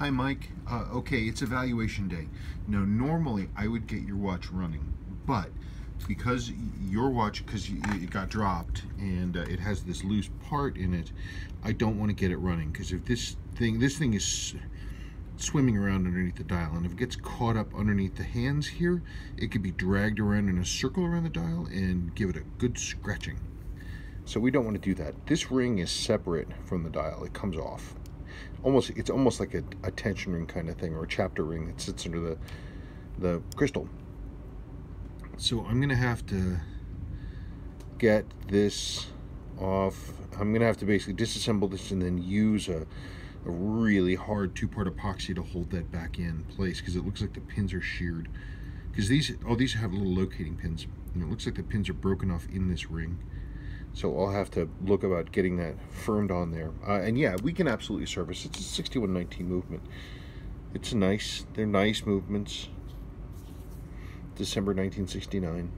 Hi, Mike. Uh, okay, it's evaluation day. Now, normally I would get your watch running, but because your watch, because it got dropped and uh, it has this loose part in it, I don't want to get it running because if this thing, this thing is swimming around underneath the dial and if it gets caught up underneath the hands here, it could be dragged around in a circle around the dial and give it a good scratching. So we don't want to do that. This ring is separate from the dial. It comes off. Almost, it's almost like a, a tension ring kind of thing or a chapter ring that sits under the, the crystal. So I'm going to have to get this off. I'm going to have to basically disassemble this and then use a, a really hard two-part epoxy to hold that back in place because it looks like the pins are sheared. Because these, oh, these have little locating pins. And it looks like the pins are broken off in this ring. So I'll have to look about getting that firmed on there. Uh, and yeah, we can absolutely service. It's a 6119 movement. It's a nice. They're nice movements. December 1969.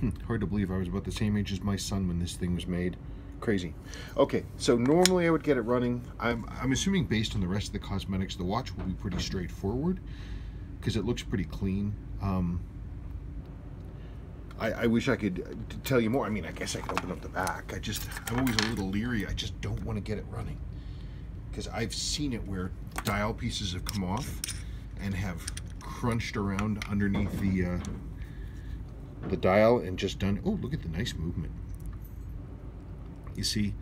Hmm, hard to believe I was about the same age as my son when this thing was made. Crazy. Okay, so normally I would get it running. I'm, I'm assuming based on the rest of the cosmetics, the watch will be pretty straightforward because it looks pretty clean. Um, I, I, wish I could uh, tell you more. I mean, I guess I could open up the back. I just, I'm always a little leery. I just don't want to get it running. Because I've seen it where dial pieces have come off and have crunched around underneath the uh, the dial and just done, oh, look at the nice movement. You see,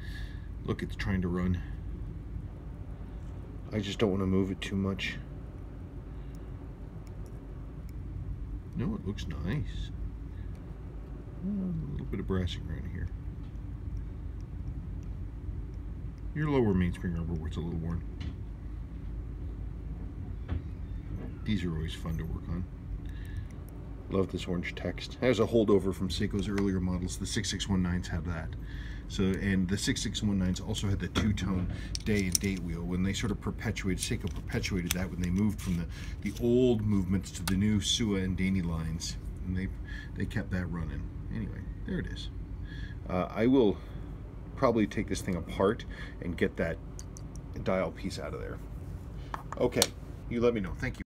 look, it's trying to run. I just don't want to move it too much. No, it looks nice. A little bit of brassing around here. Your lower mainspring rubber where it's a little worn. These are always fun to work on. Love this orange text. Has a holdover from Seiko's earlier models. The 6619s have that. So, and the 6619s also had the two-tone day and date wheel. When they sort of perpetuated, Seiko perpetuated that when they moved from the, the old movements to the new Suwa and Daini lines. And they, they kept that running. Anyway, there it is. Uh, I will probably take this thing apart and get that dial piece out of there. Okay, you let me know. Thank you.